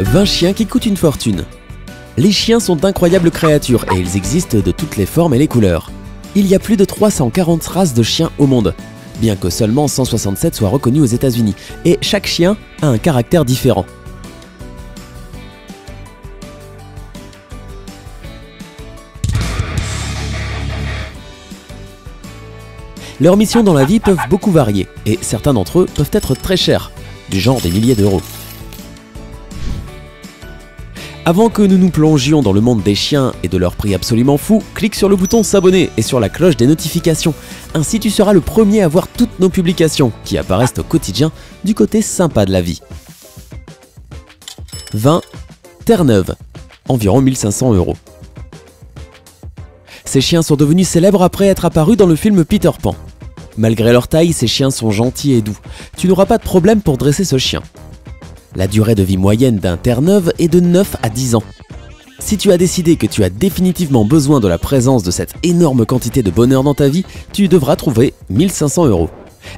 20 chiens qui coûtent une fortune. Les chiens sont d'incroyables créatures et ils existent de toutes les formes et les couleurs. Il y a plus de 340 races de chiens au monde, bien que seulement 167 soient reconnus aux États-Unis, et chaque chien a un caractère différent. Leurs missions dans la vie peuvent beaucoup varier, et certains d'entre eux peuvent être très chers, du genre des milliers d'euros. Avant que nous nous plongions dans le monde des chiens et de leur prix absolument fou, clique sur le bouton s'abonner et sur la cloche des notifications. Ainsi tu seras le premier à voir toutes nos publications qui apparaissent au quotidien du côté sympa de la vie. 20. Terre-Neuve. Environ 1500 euros. Ces chiens sont devenus célèbres après être apparus dans le film Peter Pan. Malgré leur taille, ces chiens sont gentils et doux. Tu n'auras pas de problème pour dresser ce chien. La durée de vie moyenne d'un Terre-Neuve est de 9 à 10 ans. Si tu as décidé que tu as définitivement besoin de la présence de cette énorme quantité de bonheur dans ta vie, tu devras trouver 1500 euros.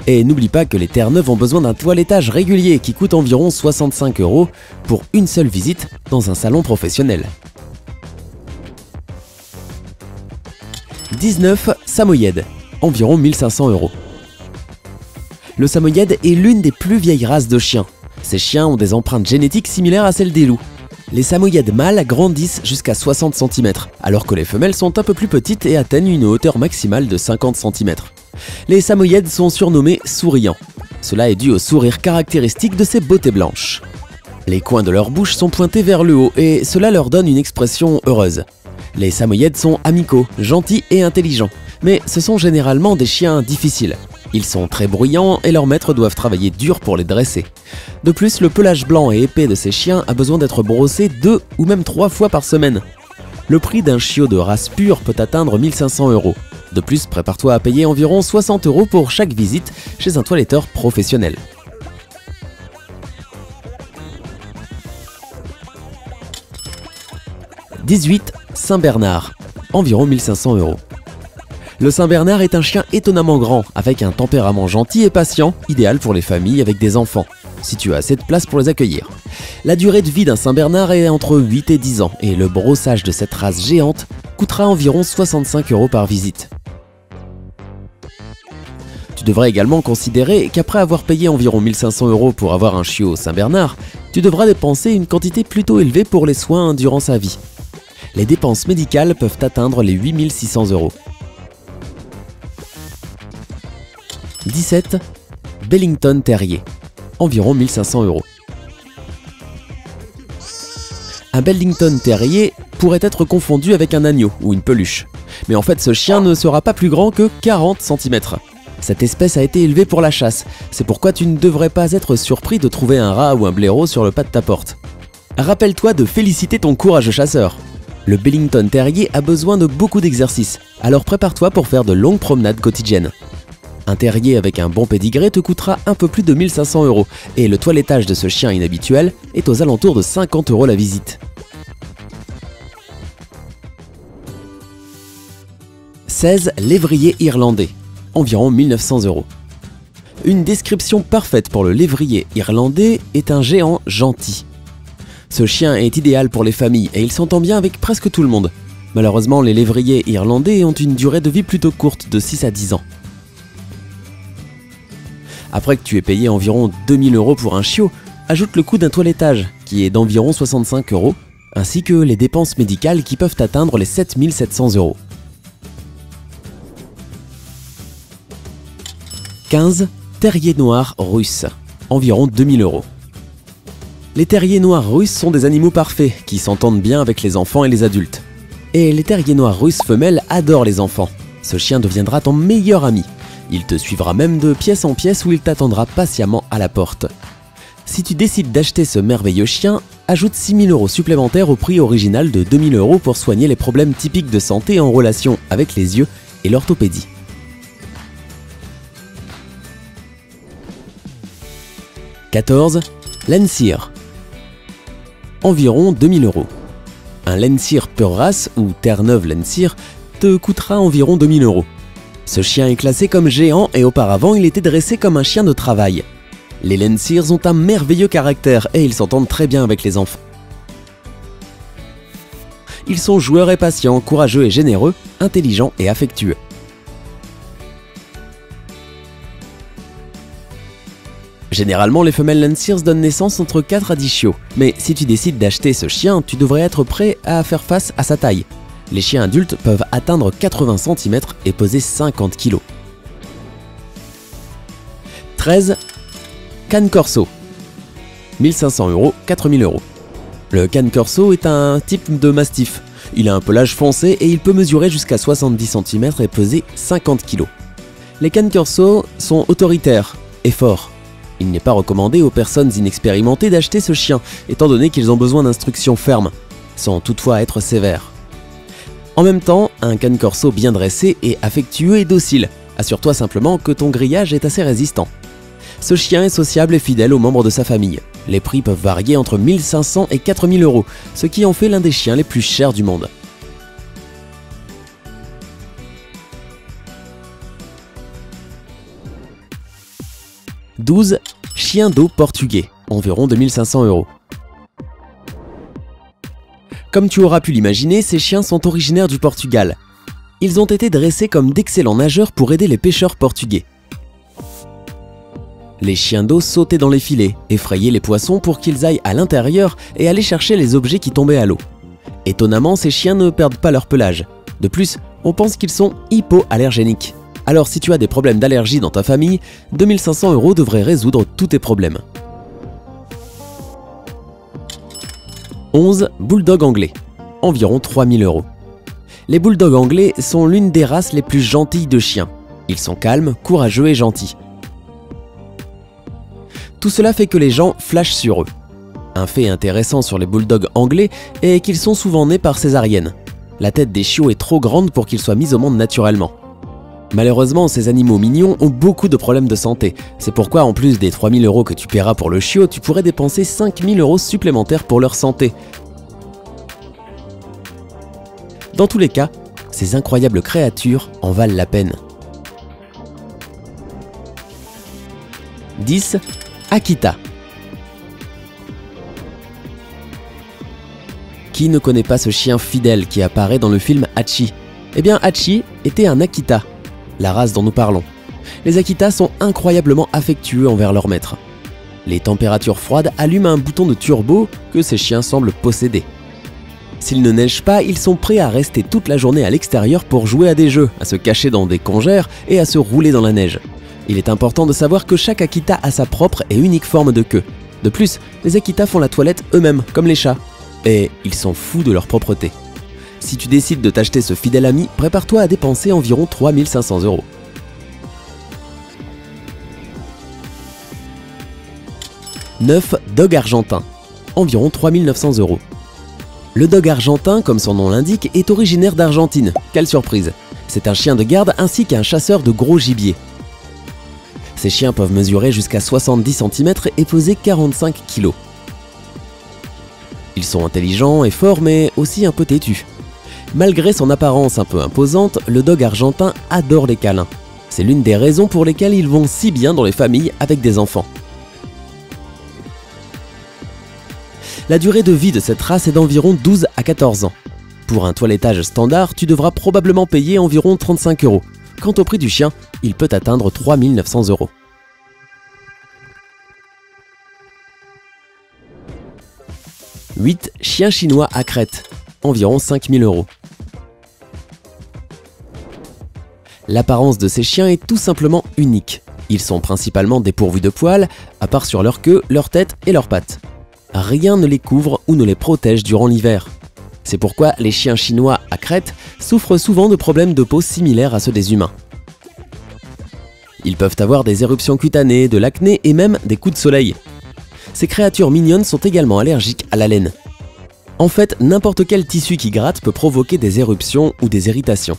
Et n'oublie pas que les Terre-Neuves ont besoin d'un toilettage régulier qui coûte environ 65 euros pour une seule visite dans un salon professionnel. 19 Samoyed, environ 1500 euros. Le Samoyed est l'une des plus vieilles races de chiens ces chiens ont des empreintes génétiques similaires à celles des loups. Les samoyèdes mâles grandissent jusqu'à 60 cm, alors que les femelles sont un peu plus petites et atteignent une hauteur maximale de 50 cm. Les samoyèdes sont surnommés souriants. Cela est dû au sourire caractéristique de ces beautés blanches. Les coins de leur bouche sont pointés vers le haut et cela leur donne une expression heureuse. Les samoyèdes sont amicaux, gentils et intelligents, mais ce sont généralement des chiens difficiles. Ils sont très bruyants et leurs maîtres doivent travailler dur pour les dresser. De plus, le pelage blanc et épais de ces chiens a besoin d'être brossé deux ou même trois fois par semaine. Le prix d'un chiot de race pure peut atteindre 1500 euros. De plus, prépare-toi à payer environ 60 euros pour chaque visite chez un toiletteur professionnel. « 18. Saint-Bernard, environ 1500 euros. Le Saint-Bernard est un chien étonnamment grand, avec un tempérament gentil et patient, idéal pour les familles avec des enfants, si tu as assez de place pour les accueillir. La durée de vie d'un Saint-Bernard est entre 8 et 10 ans, et le brossage de cette race géante coûtera environ 65 euros par visite. Tu devrais également considérer qu'après avoir payé environ 1500 euros pour avoir un chiot Saint-Bernard, tu devras dépenser une quantité plutôt élevée pour les soins durant sa vie. Les dépenses médicales peuvent atteindre les 8600 euros. 17. Bellington Terrier, environ 1500 euros. Un Bellington Terrier pourrait être confondu avec un agneau ou une peluche. Mais en fait, ce chien ne sera pas plus grand que 40 cm. Cette espèce a été élevée pour la chasse, c'est pourquoi tu ne devrais pas être surpris de trouver un rat ou un blaireau sur le pas de ta porte. Rappelle-toi de féliciter ton courage chasseur. Le Bellington Terrier a besoin de beaucoup d'exercice, alors prépare-toi pour faire de longues promenades quotidiennes. Un terrier avec un bon pédigré te coûtera un peu plus de 1500 euros et le toilettage de ce chien inhabituel est aux alentours de 50 euros la visite. 16 lévrier irlandais, environ 1900 euros. Une description parfaite pour le lévrier irlandais est un géant gentil. Ce chien est idéal pour les familles et il s'entend bien avec presque tout le monde. Malheureusement, les lévriers irlandais ont une durée de vie plutôt courte de 6 à 10 ans. Après que tu aies payé environ 2000 euros pour un chiot, ajoute le coût d'un toilettage, qui est d'environ 65 euros, ainsi que les dépenses médicales qui peuvent atteindre les 7700 euros. 15. Terrier noir russe, environ 2000 euros. Les terriers noirs russes sont des animaux parfaits qui s'entendent bien avec les enfants et les adultes. Et les terriers noirs russes femelles adorent les enfants. Ce chien deviendra ton meilleur ami il te suivra même de pièce en pièce où il t'attendra patiemment à la porte. Si tu décides d'acheter ce merveilleux chien, ajoute 6000 euros supplémentaires au prix original de 2000 euros pour soigner les problèmes typiques de santé en relation avec les yeux et l'orthopédie. « 14. Lensir Environ 2000 euros. Un Lensir pure race ou Terre-Neuve Lensir te coûtera environ 2000 euros. Ce chien est classé comme géant et auparavant il était dressé comme un chien de travail. Les Lensirs ont un merveilleux caractère et ils s'entendent très bien avec les enfants. Ils sont joueurs et patients, courageux et généreux, intelligents et affectueux. Généralement, les femelles Landseers donnent naissance entre 4 à 10 chiots, mais si tu décides d'acheter ce chien, tu devrais être prêt à faire face à sa taille. Les chiens adultes peuvent atteindre 80 cm et peser 50 kg. 13. Can Corso. 1500 euros, 4000 euros. Le Can Corso est un type de mastif. Il a un pelage foncé et il peut mesurer jusqu'à 70 cm et peser 50 kg. Les Can Corso sont autoritaires et forts. Il n'est pas recommandé aux personnes inexpérimentées d'acheter ce chien, étant donné qu'ils ont besoin d'instructions fermes, sans toutefois être sévères. En même temps, un Can Corso bien dressé est affectueux et docile. Assure-toi simplement que ton grillage est assez résistant. Ce chien est sociable et fidèle aux membres de sa famille. Les prix peuvent varier entre 1500 et 4000 euros, ce qui en fait l'un des chiens les plus chers du monde. « 12. Chien d'eau portugais, environ 2500 euros. Comme tu auras pu l'imaginer, ces chiens sont originaires du Portugal. Ils ont été dressés comme d'excellents nageurs pour aider les pêcheurs portugais. Les chiens d'eau sautaient dans les filets, effrayaient les poissons pour qu'ils aillent à l'intérieur et allaient chercher les objets qui tombaient à l'eau. Étonnamment, ces chiens ne perdent pas leur pelage. De plus, on pense qu'ils sont hypoallergéniques. Alors si tu as des problèmes d'allergie dans ta famille, 2500 euros devraient résoudre tous tes problèmes. 11. Bulldog anglais. Environ 3000 euros. Les bulldogs anglais sont l'une des races les plus gentilles de chiens. Ils sont calmes, courageux et gentils. Tout cela fait que les gens flashent sur eux. Un fait intéressant sur les bulldogs anglais est qu'ils sont souvent nés par césarienne. La tête des chiots est trop grande pour qu'ils soient mis au monde naturellement. Malheureusement, ces animaux mignons ont beaucoup de problèmes de santé. C'est pourquoi, en plus des 3000 euros que tu paieras pour le chiot, tu pourrais dépenser 5000 euros supplémentaires pour leur santé. Dans tous les cas, ces incroyables créatures en valent la peine. 10. Akita. Qui ne connaît pas ce chien fidèle qui apparaît dans le film Hachi? Eh bien, Hachi était un Akita, la race dont nous parlons. Les Akita sont incroyablement affectueux envers leur maître. Les températures froides allument un bouton de turbo que ces chiens semblent posséder. S'il ne neige pas, ils sont prêts à rester toute la journée à l'extérieur pour jouer à des jeux, à se cacher dans des congères et à se rouler dans la neige. Il est important de savoir que chaque Akita a sa propre et unique forme de queue. De plus, les Akita font la toilette eux-mêmes, comme les chats. Et ils sont fous de leur propreté. Si tu décides de t'acheter ce fidèle ami, prépare-toi à dépenser environ 3500 euros. « 9. Dog argentin. Environ 3900 euros. Le dog argentin, comme son nom l'indique, est originaire d'Argentine. Quelle surprise C'est un chien de garde ainsi qu'un chasseur de gros gibier. Ces chiens peuvent mesurer jusqu'à 70 cm et peser 45 kg. Ils sont intelligents et forts mais aussi un peu têtus. Malgré son apparence un peu imposante, le dog argentin adore les câlins. C'est l'une des raisons pour lesquelles ils vont si bien dans les familles avec des enfants. La durée de vie de cette race est d'environ 12 à 14 ans. Pour un toilettage standard, tu devras probablement payer environ 35 euros. Quant au prix du chien, il peut atteindre 3900 euros. 8. Chien chinois à crête, environ 5000 euros. L'apparence de ces chiens est tout simplement unique. Ils sont principalement dépourvus de poils, à part sur leur queue, leur tête et leurs pattes. Rien ne les couvre ou ne les protège durant l'hiver. C'est pourquoi les chiens chinois à crête souffrent souvent de problèmes de peau similaires à ceux des humains. Ils peuvent avoir des éruptions cutanées, de l'acné et même des coups de soleil. Ces créatures mignonnes sont également allergiques à la laine. En fait, n'importe quel tissu qui gratte peut provoquer des éruptions ou des irritations.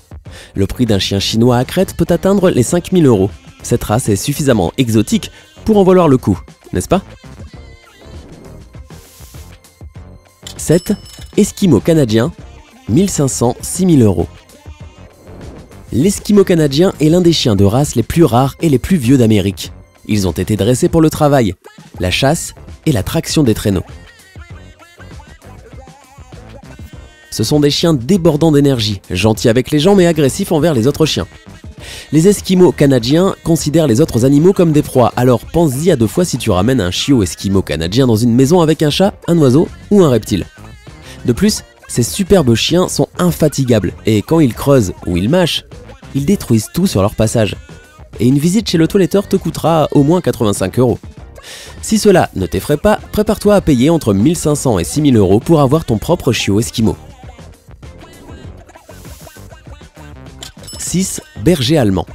Le prix d'un chien chinois à crête peut atteindre les 5000 euros. Cette race est suffisamment exotique pour en valoir le coup, n'est-ce pas? 7. Esquimau canadien, 1500-6000 euros. L'esquimau canadien est l'un des chiens de race les plus rares et les plus vieux d'Amérique. Ils ont été dressés pour le travail, la chasse et la traction des traîneaux. Ce sont des chiens débordants d'énergie, gentils avec les gens mais agressifs envers les autres chiens. Les Esquimaux canadiens considèrent les autres animaux comme des proies, alors pense-y à deux fois si tu ramènes un chiot esquimau canadien dans une maison avec un chat, un oiseau ou un reptile. De plus, ces superbes chiens sont infatigables et quand ils creusent ou ils mâchent, ils détruisent tout sur leur passage. Et une visite chez le toiletteur te coûtera au moins 85 euros. Si cela ne t'effraie pas, prépare-toi à payer entre 1500 et 6000 euros pour avoir ton propre chiot esquimau. 6. Berger allemand.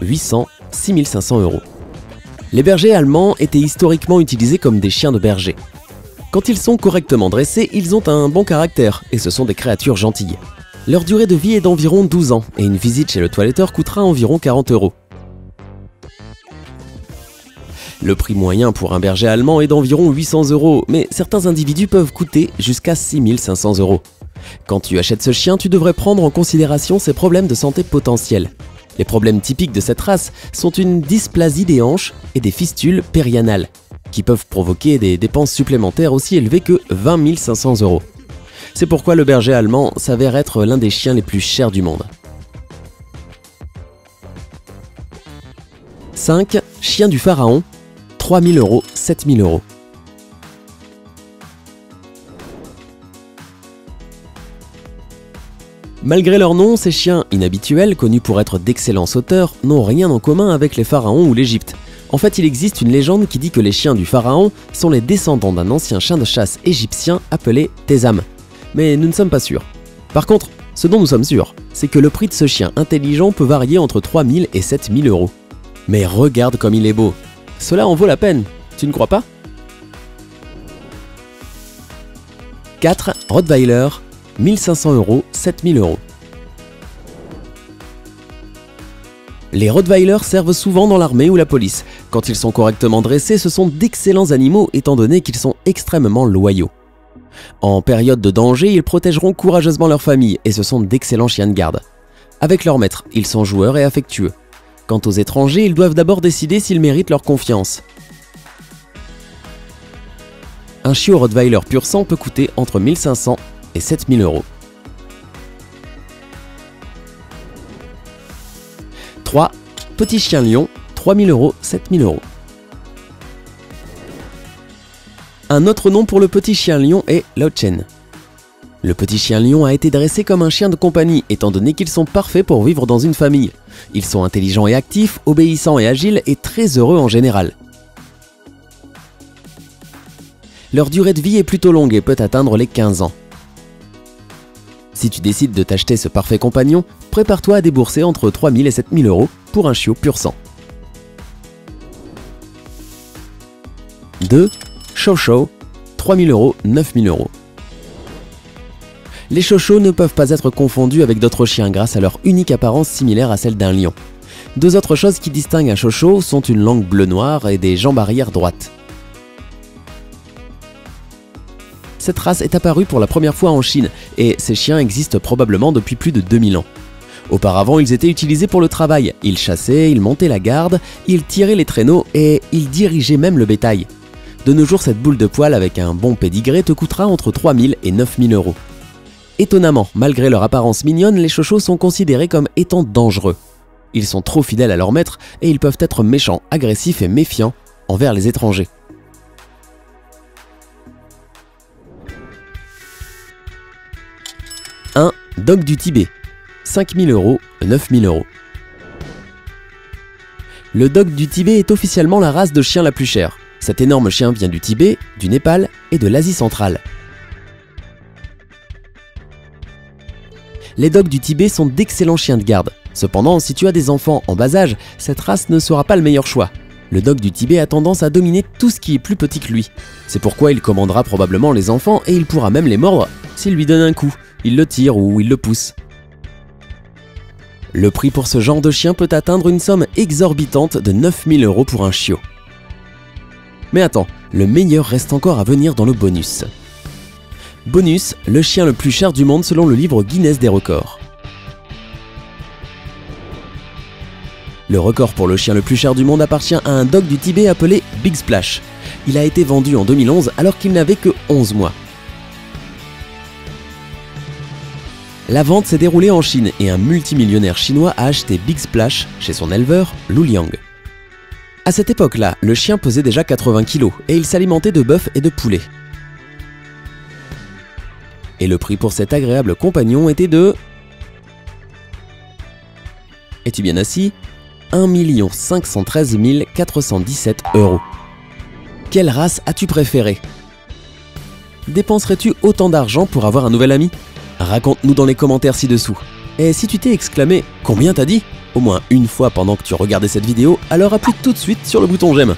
800, 6500 euros. Les bergers allemands étaient historiquement utilisés comme des chiens de berger. Quand ils sont correctement dressés, ils ont un bon caractère et ce sont des créatures gentilles. Leur durée de vie est d'environ 12 ans et une visite chez le toiletteur coûtera environ 40 euros. Le prix moyen pour un berger allemand est d'environ 800 euros, mais certains individus peuvent coûter jusqu'à 6500 euros. Quand tu achètes ce chien, tu devrais prendre en considération ses problèmes de santé potentiels. Les problèmes typiques de cette race sont une dysplasie des hanches et des fistules périanales, qui peuvent provoquer des dépenses supplémentaires aussi élevées que 20 500 euros. C'est pourquoi le berger allemand s'avère être l'un des chiens les plus chers du monde. 5. Chien du pharaon, 3000 euros, 7000 euros. Malgré leur nom, ces chiens inhabituels, connus pour être d'excellents sauteurs, n'ont rien en commun avec les pharaons ou l'Égypte. En fait, il existe une légende qui dit que les chiens du pharaon sont les descendants d'un ancien chien de chasse égyptien appelé Tésam. Mais nous ne sommes pas sûrs. Par contre, ce dont nous sommes sûrs, c'est que le prix de ce chien intelligent peut varier entre 3000 et 7000 euros. Mais regarde comme il est beau. Cela en vaut la peine, tu ne crois pas? 4. Rottweiler 1500 euros, 7000 euros. Les Rottweilers servent souvent dans l'armée ou la police. Quand ils sont correctement dressés, ce sont d'excellents animaux étant donné qu'ils sont extrêmement loyaux. En période de danger, ils protégeront courageusement leur famille et ce sont d'excellents chiens de garde. Avec leur maître, ils sont joueurs et affectueux. Quant aux étrangers, ils doivent d'abord décider s'ils méritent leur confiance. Un chiot Rottweiler pur sang peut coûter entre 1500 et 7000 euros. 3. Petit chien lion, 3000 euros, 7000 euros. Un autre nom pour le petit chien lion est Chen. Le petit chien lion a été dressé comme un chien de compagnie étant donné qu'ils sont parfaits pour vivre dans une famille. Ils sont intelligents et actifs, obéissants et agiles et très heureux en général. Leur durée de vie est plutôt longue et peut atteindre les 15 ans. Si tu décides de t'acheter ce parfait compagnon, prépare-toi à débourser entre 3000 et 7000 euros pour un chiot pur sang. 2. Chow 3000 euros, 9000 euros. Les chochos ne peuvent pas être confondus avec d'autres chiens grâce à leur unique apparence similaire à celle d'un lion. Deux autres choses qui distinguent un chocho sont une langue bleu-noir et des jambes arrière droites. Cette race est apparue pour la première fois en Chine et ces chiens existent probablement depuis plus de 2000 ans. Auparavant, ils étaient utilisés pour le travail. Ils chassaient, ils montaient la garde, ils tiraient les traîneaux et ils dirigeaient même le bétail. De nos jours, cette boule de poil avec un bon pédigré te coûtera entre 3000 et 9000 euros. Étonnamment, malgré leur apparence mignonne, les chochos sont considérés comme étant dangereux. Ils sont trop fidèles à leur maître et ils peuvent être méchants, agressifs et méfiants envers les étrangers. 1. Dog du Tibet. 5000 euros, 9000 euros. Le dog du Tibet est officiellement la race de chien la plus chère. Cet énorme chien vient du Tibet, du Népal et de l'Asie centrale. Les dogs du Tibet sont d'excellents chiens de garde. Cependant, si tu as des enfants en bas âge, cette race ne sera pas le meilleur choix. Le dog du Tibet a tendance à dominer tout ce qui est plus petit que lui. C'est pourquoi il commandera probablement les enfants et il pourra même les mordre s'il lui donne un coup il le tire ou il le pousse. Le prix pour ce genre de chien peut atteindre une somme exorbitante de 9000 euros pour un chiot. Mais attends, le meilleur reste encore à venir dans le bonus. Bonus, le chien le plus cher du monde selon le livre Guinness des records. Le record pour le chien le plus cher du monde appartient à un dog du Tibet appelé Big Splash. Il a été vendu en 2011 alors qu'il n'avait que 11 mois. La vente s'est déroulée en Chine et un multimillionnaire chinois a acheté Big Splash chez son éleveur Lu Liang. À cette époque-là, le chien pesait déjà 80 kg et il s'alimentait de bœuf et de poulet. Et le prix pour cet agréable compagnon était de... Es-tu bien assis? 1 513 417 euros. Quelle race as-tu préféré Dépenserais-tu autant d'argent pour avoir un nouvel ami? Raconte-nous dans les commentaires ci-dessous. Et si tu t'es exclamé Combien t'as dit? Au moins une fois pendant que tu regardais cette vidéo, alors appuie tout de suite sur le bouton j'aime.